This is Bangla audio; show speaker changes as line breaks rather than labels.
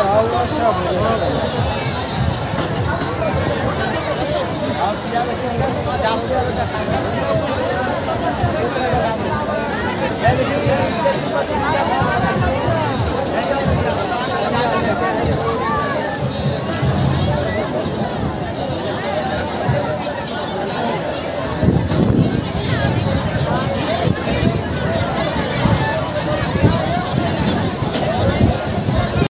Allah şahı. Thank you.